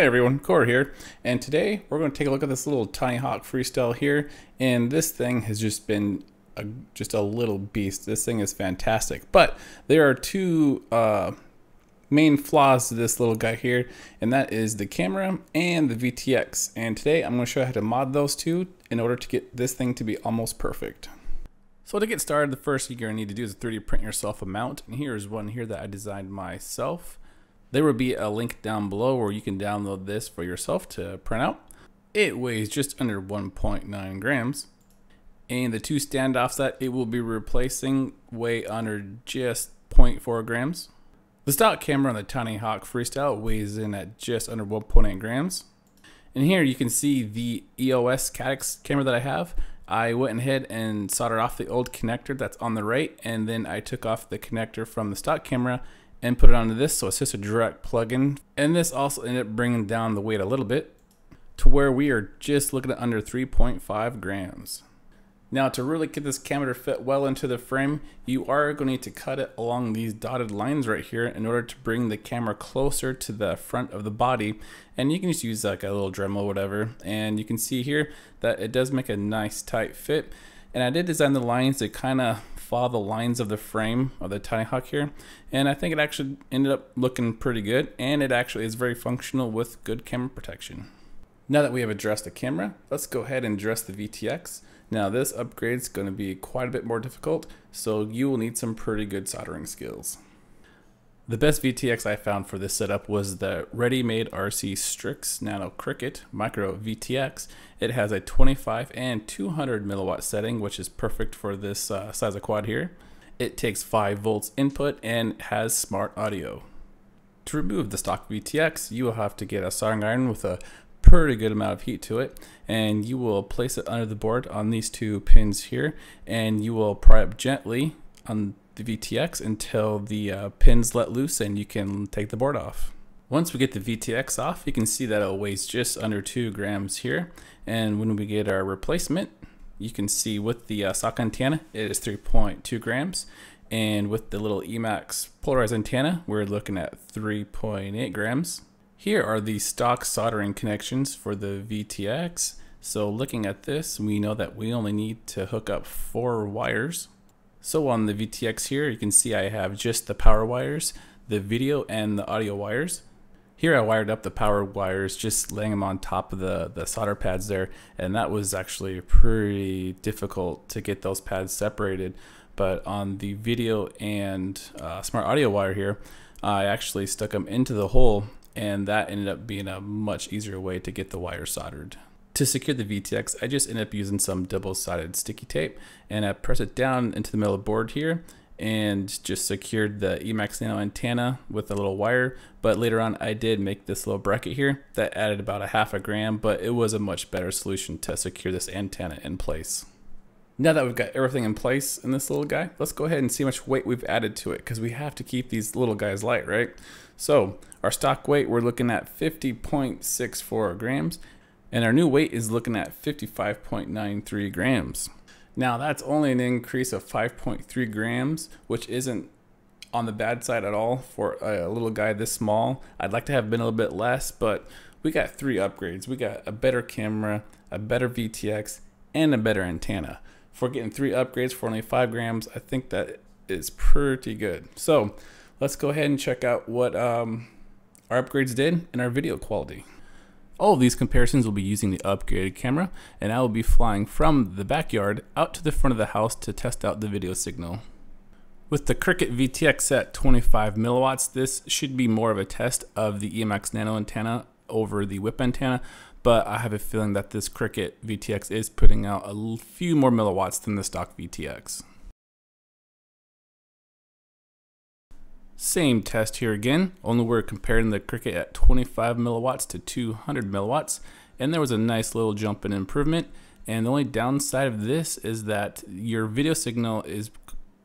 Hey everyone, Corey here, and today we're going to take a look at this little Tiny Hawk Freestyle here, and this thing has just been a, just a little beast. This thing is fantastic, but there are two uh, main flaws to this little guy here, and that is the camera and the VTX, and today I'm going to show you how to mod those two in order to get this thing to be almost perfect. So to get started, the first thing you're going to need to do is 3D print yourself a mount, and here's one here that I designed myself. There will be a link down below where you can download this for yourself to print out. It weighs just under 1.9 grams. And the two standoffs that it will be replacing weigh under just 0.4 grams. The stock camera on the Tiny Hawk Freestyle weighs in at just under 1.8 grams. And here you can see the EOS Caddx camera that I have. I went ahead and soldered off the old connector that's on the right and then I took off the connector from the stock camera and put it onto this so it's just a direct plug-in and this also ended up bringing down the weight a little bit to where we are just looking at under 3.5 grams. Now to really get this camera to fit well into the frame, you are going to need to cut it along these dotted lines right here in order to bring the camera closer to the front of the body. And you can just use like a little Dremel or whatever. And you can see here that it does make a nice tight fit. And I did design the lines to kind of follow the lines of the frame of the Tiny Hawk here. And I think it actually ended up looking pretty good. And it actually is very functional with good camera protection. Now that we have addressed the camera, let's go ahead and address the VTX. Now this upgrade is going to be quite a bit more difficult, so you will need some pretty good soldering skills. The best VTX I found for this setup was the ready-made RC Strix Nano Cricket Micro VTX. It has a 25 and 200 milliwatt setting, which is perfect for this uh, size of quad here. It takes 5 volts input and has smart audio. To remove the stock VTX, you will have to get a soldering iron with a pretty good amount of heat to it and you will place it under the board on these two pins here and you will pry up gently on the VTX until the uh, pins let loose and you can take the board off. Once we get the VTX off, you can see that it weighs just under 2 grams here. And when we get our replacement, you can see with the uh, sock antenna, it is 3.2 grams. And with the little Emax polarized antenna, we're looking at 3.8 grams. Here are the stock soldering connections for the VTX. So looking at this, we know that we only need to hook up four wires so on the VTX here, you can see I have just the power wires, the video and the audio wires. Here I wired up the power wires, just laying them on top of the, the solder pads there, and that was actually pretty difficult to get those pads separated. But on the video and uh, smart audio wire here, I actually stuck them into the hole, and that ended up being a much easier way to get the wire soldered. To secure the VTX, I just ended up using some double-sided sticky tape and I pressed it down into the middle of the board here and just secured the Emax Nano antenna with a little wire. But later on, I did make this little bracket here that added about a half a gram, but it was a much better solution to secure this antenna in place. Now that we've got everything in place in this little guy, let's go ahead and see how much weight we've added to it because we have to keep these little guys light, right? So our stock weight, we're looking at 50.64 grams and our new weight is looking at 55.93 grams. Now that's only an increase of 5.3 grams, which isn't on the bad side at all for a little guy this small. I'd like to have been a little bit less, but we got three upgrades. We got a better camera, a better VTX, and a better antenna. For getting three upgrades for only five grams, I think that is pretty good. So let's go ahead and check out what um, our upgrades did in our video quality. All of these comparisons will be using the upgraded camera, and I will be flying from the backyard out to the front of the house to test out the video signal. With the Cricket VTX at 25 milliwatts, this should be more of a test of the Emax Nano antenna over the whip antenna, but I have a feeling that this Cricket VTX is putting out a few more milliwatts than the stock VTX. Same test here again, only we're comparing the Cricket at 25 milliwatts to 200 milliwatts, and there was a nice little jump in improvement. And the only downside of this is that your video signal is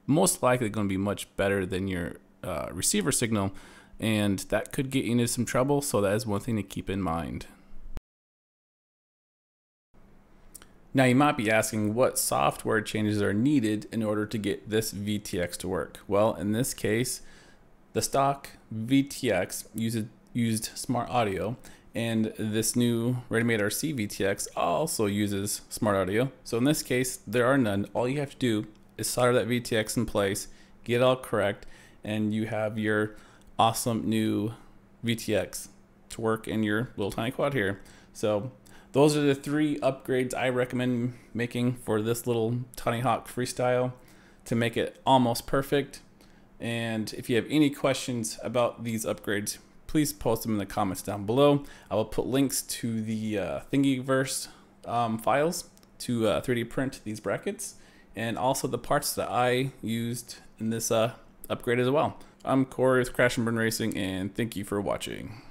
most likely going to be much better than your uh, receiver signal, and that could get you into some trouble, so that is one thing to keep in mind. Now you might be asking what software changes are needed in order to get this VTX to work. Well, in this case, the stock VTX used, used smart audio And this new ReadyMadeRC VTX also uses smart audio. So in this case, there are none. All you have to do is solder that VTX in place, get it all correct, and you have your awesome new VTX to work in your little tiny quad here. So those are the three upgrades I recommend making for this little Tiny Hawk Freestyle to make it almost perfect. And if you have any questions about these upgrades, please post them in the comments down below. I will put links to the uh, Thingiverse um, files to uh, 3D print these brackets and also the parts that I used in this uh, upgrade as well. I'm Corey with Crash and Burn Racing and thank you for watching.